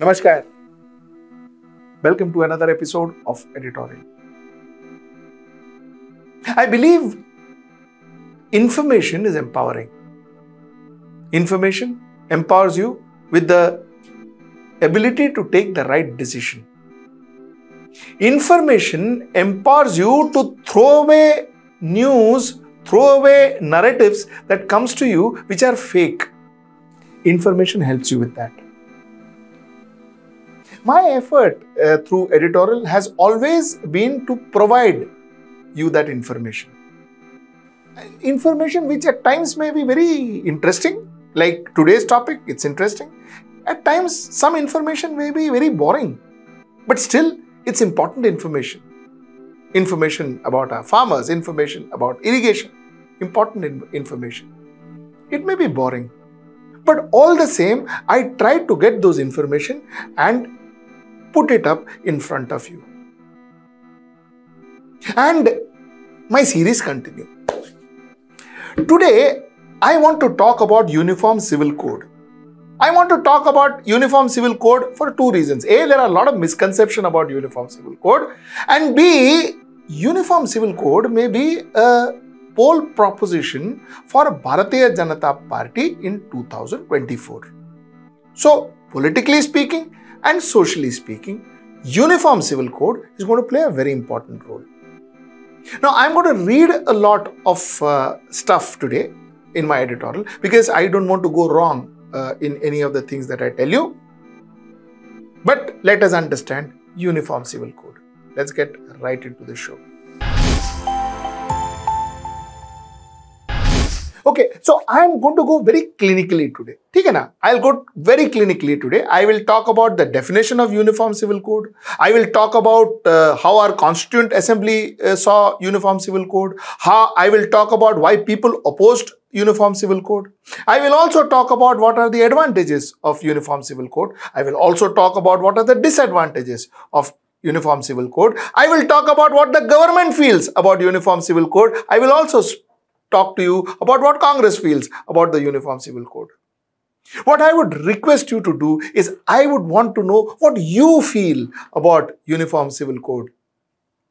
Namaskar. Welcome to another episode of Editorial. I believe information is empowering. Information empowers you with the ability to take the right decision. Information empowers you to throw away news, throw away narratives that comes to you which are fake. Information helps you with that. My effort uh, through editorial has always been to provide you that information. Information which at times may be very interesting, like today's topic, it's interesting. At times, some information may be very boring, but still, it's important information. Information about our farmers, information about irrigation, important in- information. It may be boring, but all the same, I try to get those information and put it up in front of you. And my series continue. Today, I want to talk about Uniform Civil Code. I want to talk about Uniform Civil Code for two reasons. A, there are a lot of misconception about Uniform Civil Code. And B, Uniform Civil Code may be a poll proposition for Bharatiya Janata Party in 2024. So, politically speaking and socially speaking, Uniform Civil Code is going to play a very important role. Now, I'm going to read a lot of uh, stuff today in my editorial because I don't want to go wrong uh, in any of the things that I tell you. But let us understand Uniform Civil Code. Let's get right into the show. Okay, so I'm going to go very clinically today. ठीक है ना? I'll go very clinically today. I will talk about the definition of Uniform Civil Code. I will talk about uh, how our Constituent Assembly uh, saw Uniform Civil Code. How I will talk about why people opposed Uniform Civil Code. I will also talk about what are the advantages of Uniform Civil Code. I will also talk about what are the disadvantages of Uniform Civil Code. I will talk about what the government feels about Uniform Civil Code. I will also talk to you about what Congress feels about the Uniform Civil Code. What I would request you to do is I would want to know what you feel about Uniform Civil Code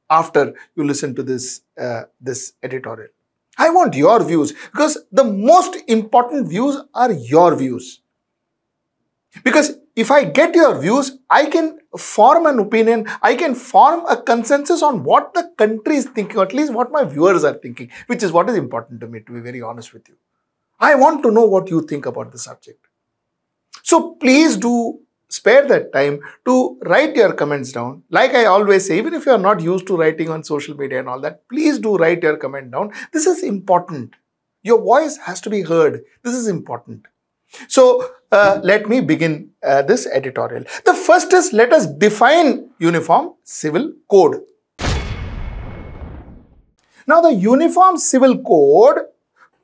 after you listen to this, uh, this editorial. I want your views because the most important views are your views. Because if I get your views, I can form an opinion, I can form a consensus on what the country is thinking, or at least what my viewers are thinking, which is what is important to me, to be very honest with you. I want to know what you think about the subject. So please do spare that time to write your comments down. Like I always say, even if you are not used to writing on social media and all that, please do write your comment down. This is important. Your voice has to be heard. This is important. So uh, let me begin uh, this editorial. The first is let us define Uniform Civil Code. Now, the Uniform Civil Code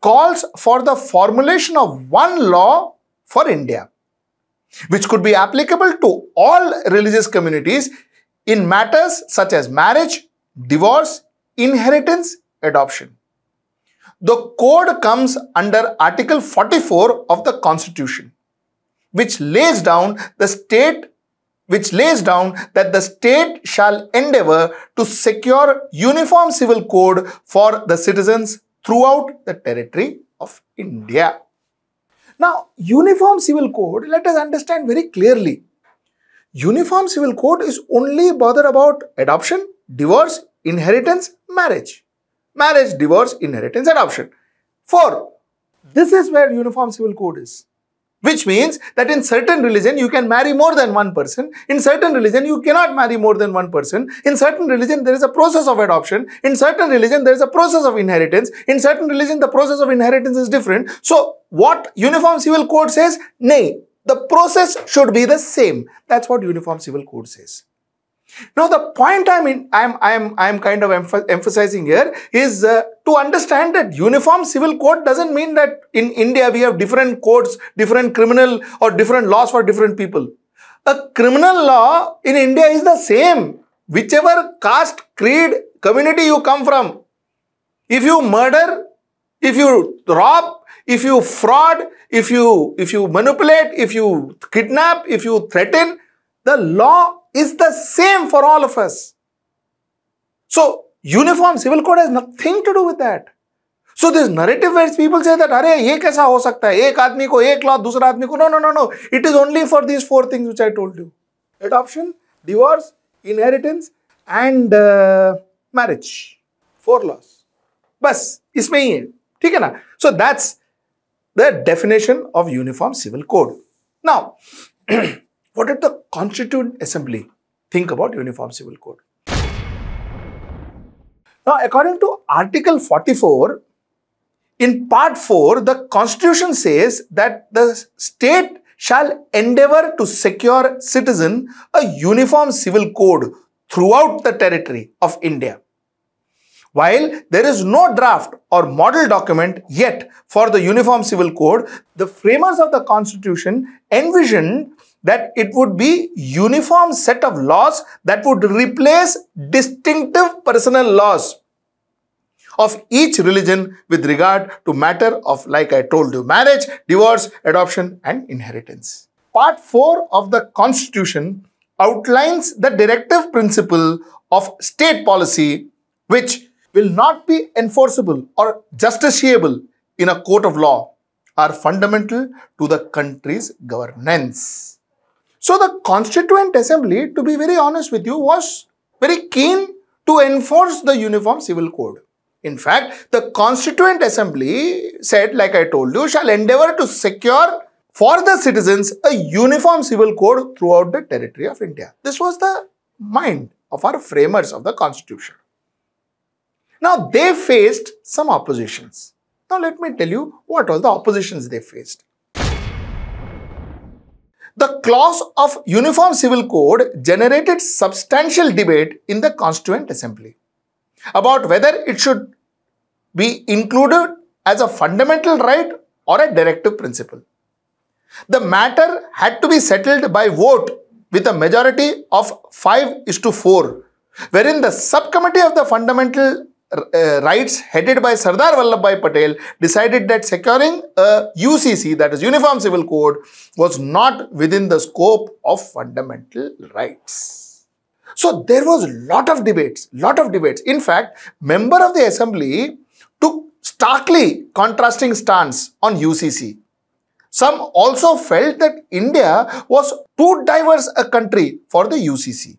calls for the formulation of one law for India, which could be applicable to all religious communities in matters such as marriage, divorce, inheritance, adoption. The code comes under Article 44 of the Constitution, which lays down the state which lays down that the state shall endeavor to secure uniform civil code for the citizens throughout the territory of India. Now, uniform civil code, let us understand very clearly. Uniform civil code is only bother about adoption, divorce, inheritance, marriage. Marriage, divorce, inheritance, adoption. Four. This is where uniform civil code is which means that in certain religion you can marry more than one person. In certain religion you cannot marry more than one person. In certain religion there is a process of adoption. In certain religion there is a process of inheritance. In certain religion the process of inheritance is different. So what uniform civil code says? Nay the process should be the same. That's what uniform civil code says now, the point I'm in, I'm, I'm, I'm kind of emph emphasizing here is uh, to understand that uniform civil code doesn't mean that in India we have different codes, different criminal or different laws for different people. A criminal law in India is the same, whichever caste, creed, community you come from. If you murder, if you rob, if you fraud, if you if you manipulate, if you kidnap, if you threaten, the law is the same for all of us. So, uniform civil code has nothing to do with that. So this narrative where people say that अरे ये कैसा हो सकता है एक आदमी को एक लॉ दूसरा आदमी को no no no no it is only for these four things which I told you adoption divorce inheritance and marriage four laws बस इसमें ही है। ठीक है ना? So that's the definition of uniform civil code now what did the constituent assembly think about uniform civil code now according to article 44 in part 4, the constitution says that the state shall endeavor to secure citizen a uniform civil code throughout the territory of India. While there is no draft or model document yet for the Uniform Civil Code, the framers of the constitution envisioned that it would be uniform set of laws that would replace distinctive personal laws of each religion with regard to matter of, like I told you, marriage, divorce, adoption and inheritance. Part 4 of the Constitution outlines the directive principle of state policy which will not be enforceable or justiciable in a court of law are fundamental to the country's governance. So the Constituent Assembly, to be very honest with you, was very keen to enforce the Uniform Civil Code. In fact, the Constituent Assembly said, like I told you, shall endeavor to secure for the citizens a uniform civil code throughout the territory of India. This was the mind of our framers of the Constitution. Now, they faced some oppositions. Now, let me tell you what all the oppositions they faced. The clause of Uniform Civil Code generated substantial debate in the Constituent Assembly about whether it should be included as a fundamental right or a directive principle. The matter had to be settled by vote with a majority of 5 is to 4, wherein the subcommittee of the fundamental Uh, rights headed by Sardar Vallabhbhai Patel decided that securing a UCC, that is Uniform Civil Code, was not within the scope of fundamental rights. So there was a lot of debates, lot of debates. In fact, member of the assembly took starkly contrasting stance on UCC. Some also felt that India was too diverse a country for the UCC.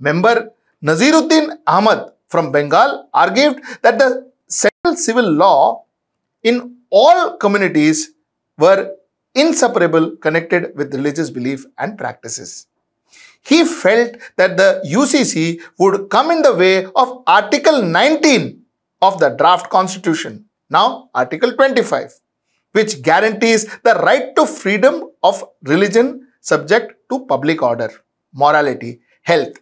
Member Naziruddin Ahmad from Bengal argued that the central civil law in all communities were inseparable connected with religious belief and practices. He felt that the UCC would come in the way of Article 19 of the draft constitution. Now, Article 25, which guarantees the right to freedom of religion subject to public order, morality, health.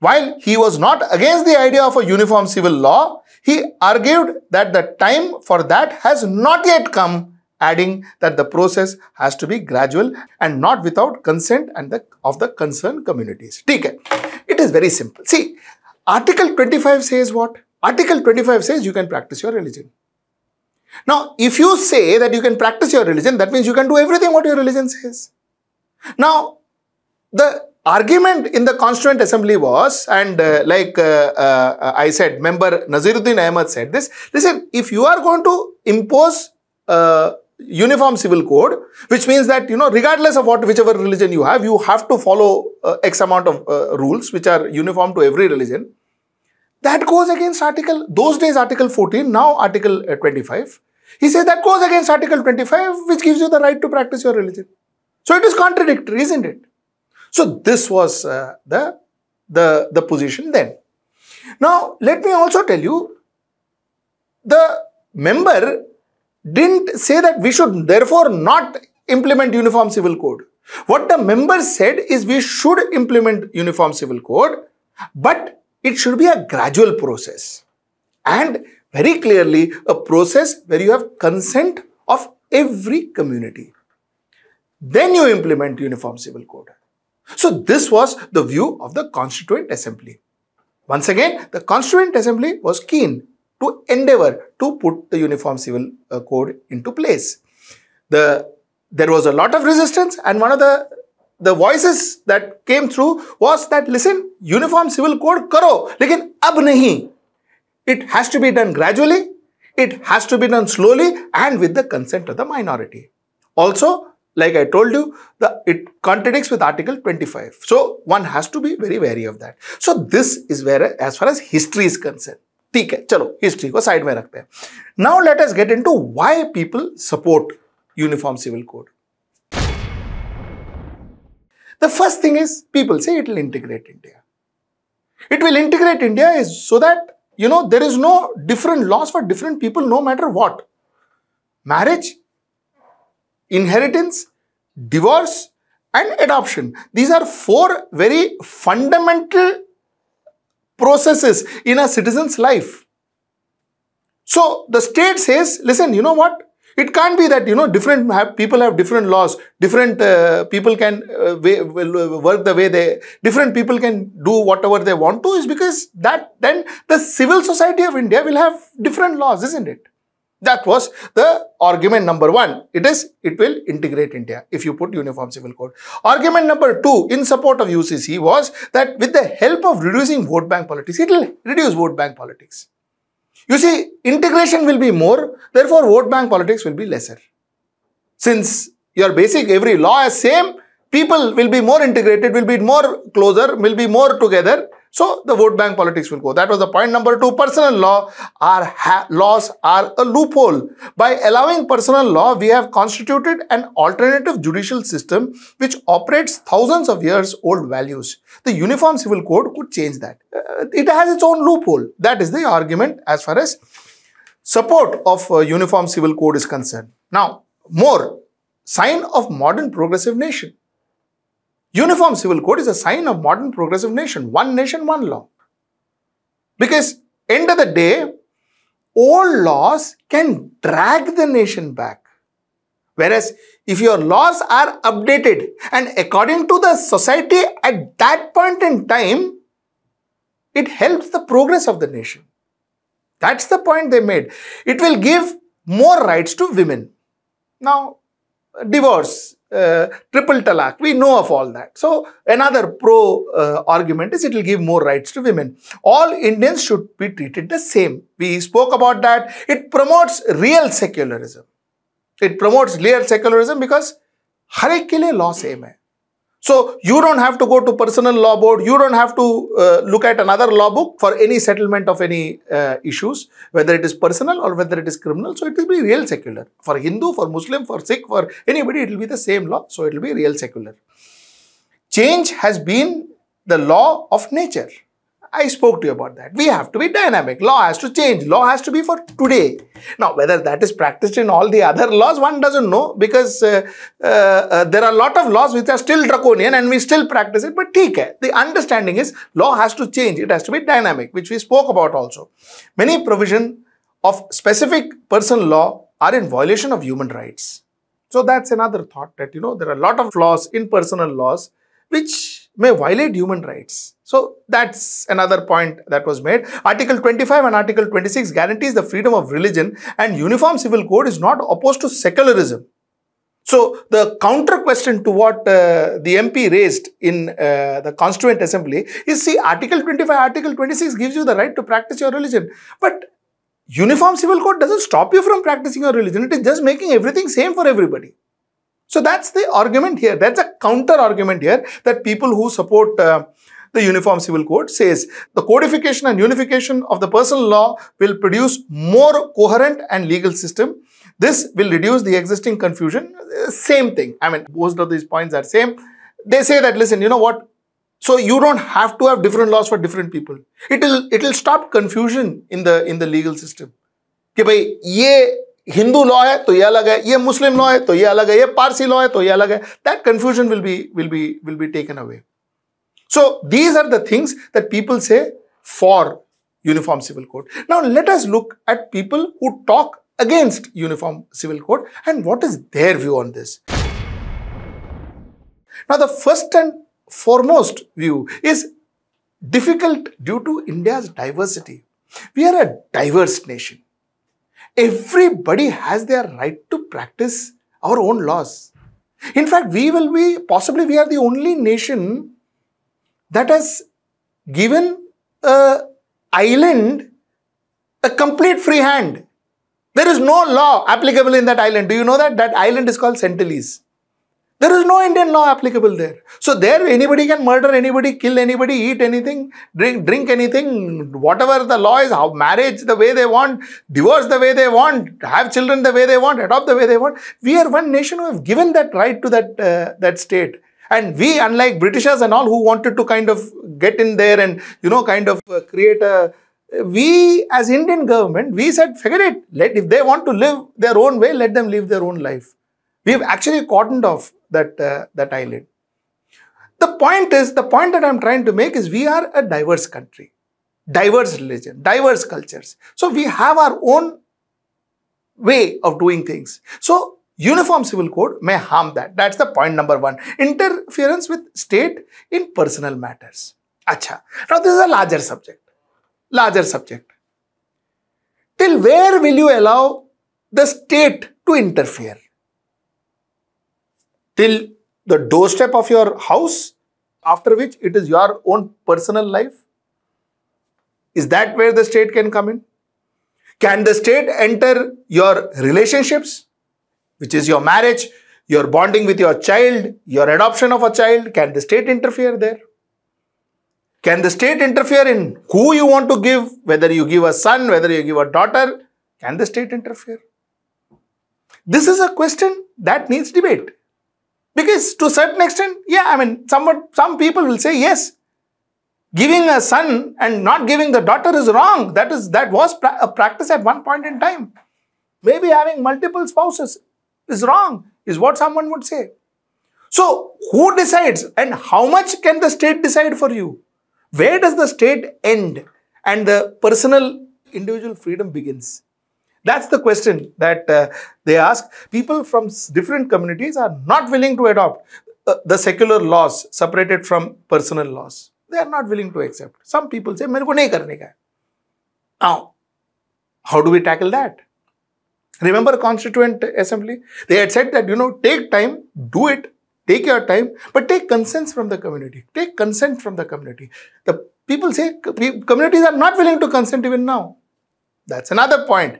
While he was not against the idea of a uniform civil law, he argued that the time for that has not yet come, adding that the process has to be gradual and not without consent and the, of the concerned communities. Okay. It is very simple. See, Article 25 says what? Article 25 says you can practice your religion. Now, if you say that you can practice your religion, that means you can do everything what your religion says. Now, the argument in the Constituent Assembly was, and uh, like uh, uh, I said, member Naziruddin Ahmed said this, listen, if you are going to impose uh, uniform civil code, which means that, you know, regardless of what, whichever religion you have, you have to follow uh, X amount of uh, rules, which are uniform to every religion. That goes against Article, those days Article 14, now Article uh, 25. He says that goes against Article 25, which gives you the right to practice your religion. So it is contradictory, isn't it? So this was uh, the, the, the position then. Now, let me also tell you, the member didn't say that we should therefore not implement Uniform Civil Code. What the member said is we should implement Uniform Civil Code, but it should be a gradual process. And very clearly, a process where you have consent of every community. Then you implement Uniform Civil Code. So this was the view of the Constituent Assembly. Once again, the Constituent Assembly was keen to endeavor to put the Uniform Civil uh, Code into place. The, there was a lot of resistance and one of the the voices that came through was that listen, uniform civil code karo, lekin ab nahi. It has to be done gradually, it has to be done slowly and with the consent of the minority. Also, like I told you, the, it contradicts with Article 25. So, one has to be very wary of that. So, this is where as far as history is concerned. ठीक है चलो history को side में रखते हैं now let us get into why people support uniform civil code The first thing is people say it will integrate India. It will integrate India is so that you know there is no different laws for different people no matter what. Marriage, inheritance, divorce, and adoption. These are four very fundamental processes in a citizen's life. So the state says, listen, you know what? It can't be that, you know, different have, people have different laws, different uh, people can uh, way, work the way they, different people can do whatever they want to is because that then the civil society of India will have different laws, isn't it? That was the argument number one. It is, it will integrate India if you put uniform civil code. Argument number two in support of UCC was that with the help of reducing vote bank politics, it will reduce vote bank politics. You see, integration will be more, therefore vote bank politics will be lesser. Since your basic every law is same, people will be more integrated, will be more closer, will be more together so the vote bank politics will go. That was the point number two. Personal law are laws are a loophole. By allowing personal law, we have constituted an alternative judicial system which operates thousands of years old values. The Uniform Civil Code could change that. Uh, it has its own loophole. That is the argument as far as support of uh, Uniform Civil Code is concerned. Now, more sign of modern progressive nation. Uniform civil code is a sign of modern progressive nation. One nation, one law. Because end of the day, old laws can drag the nation back. Whereas if your laws are updated and according to the society at that point in time, it helps the progress of the nation. That's the point they made. It will give more rights to women. Now, divorce, uh, triple talaq. We know of all that. So another pro uh, argument is it will give more rights to women. All Indians should be treated the same. We spoke about that. It promotes real secularism. It promotes real secularism because हर एक के लिए law same है so you don't have to go to personal law board. You don't have to uh, look at another law book for any settlement of any uh, issues, whether it is personal or whether it is criminal. So it will be real secular. For Hindu, for Muslim, for Sikh, for anybody, it will be the same law. So it will be real secular. Change has been the law of nature. I spoke to you about that. We have to be dynamic. Law has to change. Law has to be for today. Now, whether that is practiced in all the other laws, one doesn't know because uh, uh, uh, there are a lot of laws which are still draconian and we still practice it. But hai. the understanding is law has to change. It has to be dynamic, which we spoke about also. Many provision of specific personal law are in violation of human rights. So that's another thought that, you know, there are a lot of flaws in personal laws which may violate human rights. So that's another point that was made. Article 25 and Article 26 guarantees the freedom of religion and Uniform Civil Code is not opposed to secularism. So the counter question to what uh, the MP raised in uh, the Constituent Assembly is see Article 25, Article 26 gives you the right to practice your religion. But Uniform Civil Code doesn't stop you from practicing your religion. It is just making everything same for everybody. So that's the argument here. That's a counter argument here that people who support uh, the Uniform Civil Code says the codification and unification of the personal law will produce more coherent and legal system. This will reduce the existing confusion. Same thing. I mean, most of these points are same. They say that, listen, you know what? So you don't have to have different laws for different people. It will it will stop confusion in the in the legal system. कि भाई ये Hindu law hai to ye alag hai, Muslim law hai to ye alag hai, Parsi law hai to ye alag hai. That confusion will be taken away. So these are the things that people say for uniform civil code. Now let us look at people who talk against uniform civil code and what is their view on this. Now the first and foremost view is difficult due to India's diversity. We are a diverse nation everybody has their right to practice our own laws. In fact, we will be, possibly we are the only nation that has given a island a complete free hand. There is no law applicable in that island. Do you know that? That island is called Sentinelese. There is no Indian law applicable there. So there anybody can murder anybody, kill anybody, eat anything, drink, drink anything, whatever the law is, how marriage the way they want, divorce the way they want, have children the way they want, adopt the way they want. We are one nation who have given that right to that, uh, that state. And we, unlike Britishers and all who wanted to kind of get in there and, you know, kind of uh, create a, we as Indian government, we said, forget it. Let, if they want to live their own way, let them live their own life. We've actually cordoned off that, uh, that island. The point is, the point that I'm trying to make is we are a diverse country, diverse religion, diverse cultures. So we have our own way of doing things. So uniform civil code may harm that. That's the point number one. Interference with state in personal matters. Acha. Now this is a larger subject. Larger subject. Till where will you allow the state to interfere? Till the doorstep of your house, after which it is your own personal life? Is that where the state can come in? Can the state enter your relationships, which is your marriage, your bonding with your child, your adoption of a child? Can the state interfere there? Can the state interfere in who you want to give, whether you give a son, whether you give a daughter? Can the state interfere? This is a question that needs debate. Because to a certain extent, yeah, I mean, somewhat, some people will say, yes, giving a son and not giving the daughter is wrong. That is that was pra a practice at one point in time. Maybe having multiple spouses is wrong, is what someone would say. So, who decides and how much can the state decide for you? Where does the state end and the personal individual freedom begins? That's the question that uh, they ask. People from different communities are not willing to adopt uh, the secular laws separated from personal laws. They are not willing to accept. Some people say, मेरे को नहीं करने का Now, how do we tackle that? Remember Constituent Assembly? They had said that, you know, take time, do it, take your time, but take consent from the community. Take consent from the community. The people say communities are not willing to consent even now. That's another point.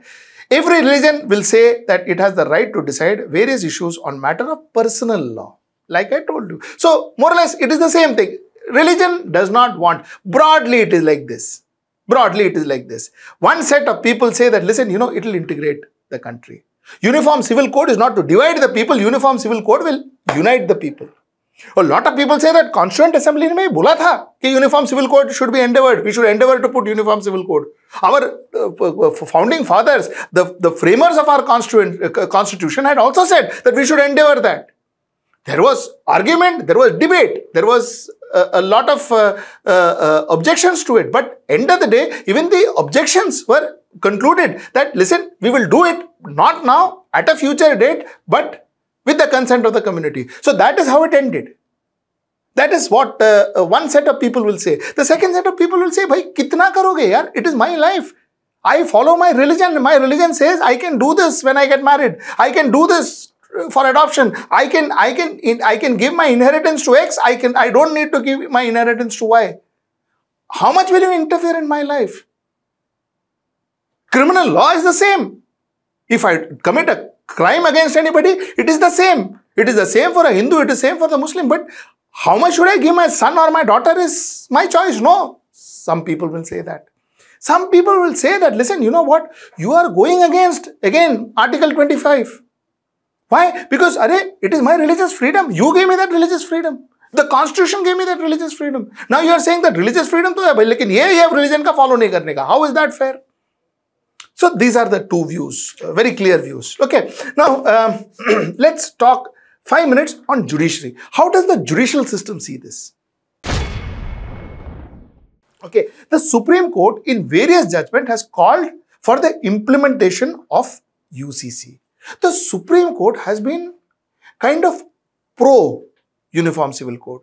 Every religion will say that it has the right to decide various issues on matter of personal law. Like I told you. So, more or less, it is the same thing. Religion does not want. Broadly, it is like this. Broadly, it is like this. One set of people say that, listen, you know, it will integrate the country. Uniform civil code is not to divide the people. Uniform civil code will unite the people. A lot of people say that Constituent Assembly में बोला था कि uniform civil code should be endeavored. We should endeavor to put uniform civil code. Our uh, founding fathers, the, the framers of our constituent, uh, constitution had also said that we should endeavor that. There was argument, there was debate, there was a, a lot of uh, uh, uh, objections to it. But end of the day, even the objections were concluded that listen, we will do it not now at a future date, but with the consent of the community. So that is how it ended. That is what uh, uh, one set of people will say. The second set of people will say, Bhai, kitna karoge yaar? It is my life. I follow my religion. My religion says I can do this when I get married. I can do this for adoption. I can, I can, I can give my inheritance to X. I can, I don't need to give my inheritance to Y. How much will you interfere in my life? Criminal law is the same. If I commit a crime against anybody, it is the same. It is the same for a Hindu, it is same for the Muslim. But how much should I give my son or my daughter is my choice. No, some people will say that. Some people will say that, listen, you know what? You are going against, again, Article 25. Why? Because, are, it is my religious freedom. You gave me that religious freedom. The constitution gave me that religious freedom. Now you are saying that religious freedom to hai, lekin ye, ye religion ka follow nahi karne ka. How is that fair? So these are the two views, uh, very clear views. Okay, now um, let's talk five minutes on judiciary. How does the judicial system see this? Okay, the Supreme Court in various judgment has called for the implementation of UCC. The Supreme Court has been kind of pro Uniform Civil Code.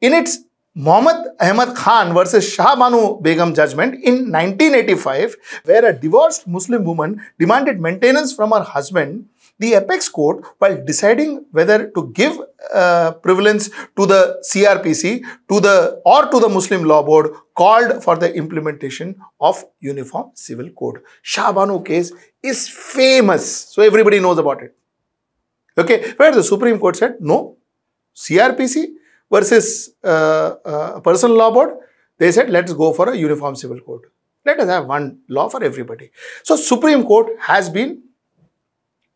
In its Muhammad Ahmad Khan versus Shah Banu Begum judgment in 1985, where a divorced Muslim woman demanded maintenance from her husband, the apex court, while deciding whether to give uh, prevalence to the CRPC to the or to the Muslim Law Board, called for the implementation of Uniform Civil Code. Shah Banu case is famous, so everybody knows about it. Okay, where the Supreme Court said no, CRPC versus uh, uh, Personal Law Board, they said let's go for a Uniform Civil Code. Let us have one law for everybody. So Supreme Court has been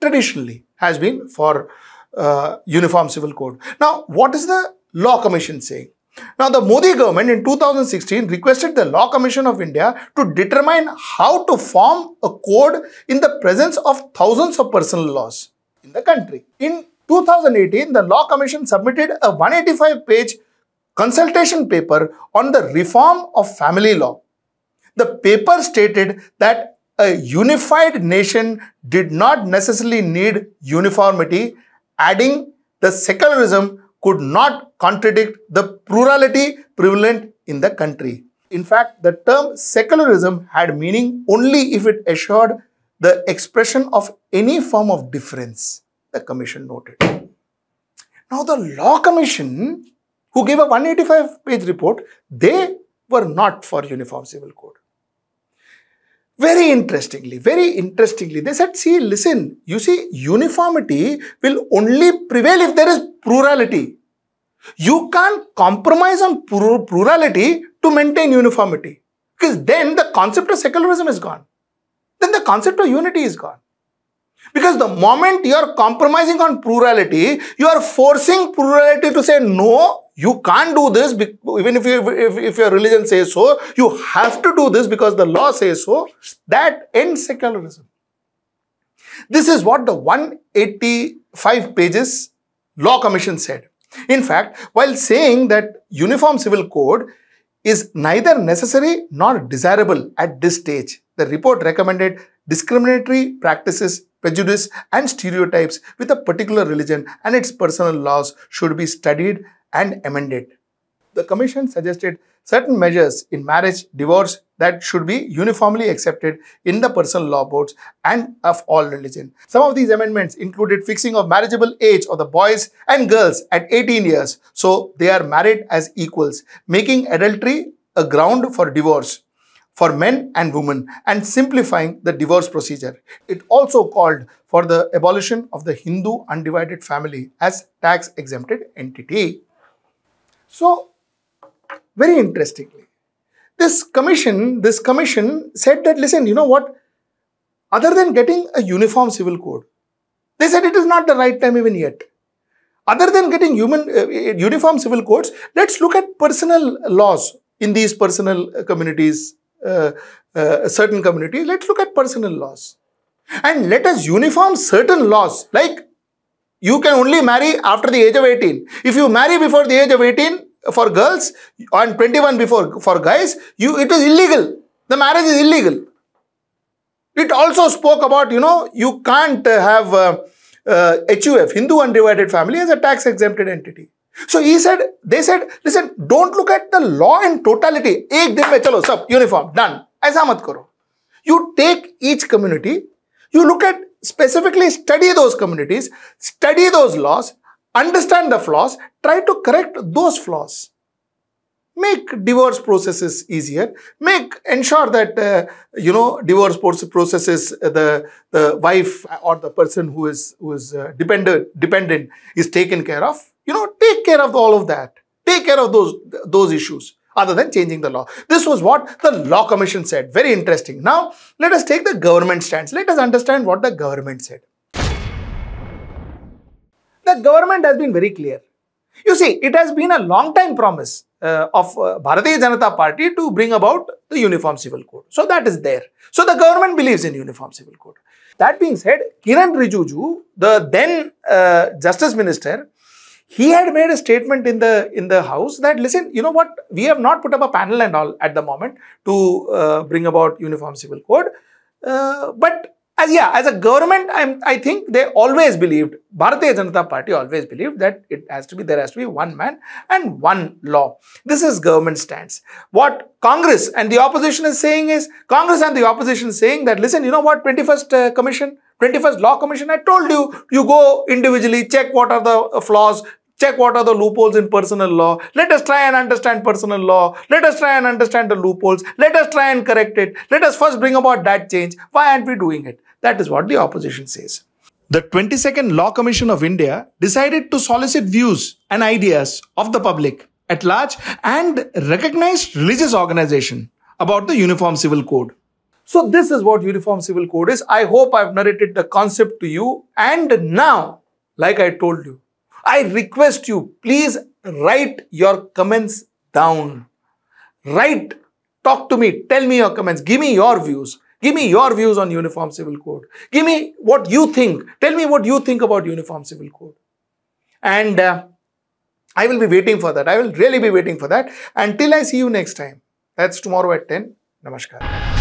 traditionally has been for uh, uniform civil code. Now, what is the Law Commission saying? Now, the Modi government in 2016 requested the Law Commission of India to determine how to form a code in the presence of thousands of personal laws in the country. In 2018, the Law Commission submitted a 185 page consultation paper on the reform of family law. The paper stated that a unified nation did not necessarily need uniformity, adding the secularism could not contradict the plurality prevalent in the country. In fact, the term secularism had meaning only if it assured the expression of any form of difference, the commission noted. Now, the Law Commission, who gave a 185 page report, they were not for Uniform Civil Code. Very interestingly, very interestingly, they said, see, listen, you see, uniformity will only prevail if there is plurality. You can't compromise on plurality to maintain uniformity. Because then the concept of secularism is gone. Then the concept of unity is gone. Because the moment you are compromising on plurality, you are forcing plurality to say, no, you can't do this, even if, you, if, if your religion says so, you have to do this because the law says so. That ends secularism. This is what the 185 pages Law Commission said. In fact, while saying that Uniform Civil Code is neither necessary nor desirable at this stage, the report recommended discriminatory practices prejudice and stereotypes with a particular religion and its personal laws should be studied and amended. The Commission suggested certain measures in marriage, divorce that should be uniformly accepted in the personal law boards and of all religion. Some of these amendments included fixing of marriageable age of the boys and girls at 18 years so they are married as equals, making adultery a ground for divorce for men and women and simplifying the divorce procedure. It also called for the abolition of the Hindu undivided family as tax exempted entity. So, very interestingly, this commission, this commission said that, listen, you know what? Other than getting a uniform civil code, they said it is not the right time even yet. Other than getting human uh, uniform civil codes, let's look at personal laws in these personal communities uh, uh, certain community, let's look at personal laws. And let us uniform certain laws like you can only marry after the age of 18. If you marry before the age of 18 for girls and 21 before for guys, you it is illegal. The marriage is illegal. It also spoke about, you know, you can't have uh, uh, HUF, Hindu Undivided Family, as a tax exempted entity. So he said, they said, listen, don't look at the law in totality. Ek din mein chalo, sab, uniform, done. Aisa mat karo. You take each community, you look at specifically study those communities, study those laws, understand the flaws, try to correct those flaws. Make divorce processes easier. Make ensure that uh, you know divorce processes uh, the the wife or the person who is who is uh, dependent dependent is taken care of you know, take care of all of that. Take care of those, those issues other than changing the law. This was what the Law Commission said. Very interesting. Now, let us take the government stance. Let us understand what the government said. The government has been very clear. You see, it has been a long time promise uh, of uh, Bharatiya Janata Party to bring about the Uniform Civil Code. So that is there. So the government believes in Uniform Civil Code. That being said, Kiren Rijiju, the then uh, Justice Minister, he had made a statement in the in the house that listen you know what? We have not put up a panel and all at the moment to uh, bring about uniform civil code. Uh, but as yeah as a government I'm, i think they always believed bharatiya janata party always believed that it has to be there has to be one man and one law. This is government stance. What congress and the opposition is saying is congress and the opposition saying that listen you know what 21st uh, commission 21st Law Commission, I told you, you go individually, check what are the flaws, check what are the loopholes in personal law. Let us try and understand personal law. Let us try and understand the loopholes. Let us try and correct it. Let us first bring about that change. Why aren't we doing it? That is what the opposition says. The 22nd Law Commission of India decided to solicit views and ideas of the public at large and recognized religious organization about the Uniform Civil Code. So this is what Uniform Civil Code is. I hope I've narrated the concept to you. And now, like I told you, I request you, please write your comments down. Write, talk to me, tell me your comments, give me your views. Give me your views on Uniform Civil Code. Give me what you think. Tell me what you think about Uniform Civil Code. And uh, I will be waiting for that. I will really be waiting for that. Until I see you next time. That's tomorrow at 10. Namaskar.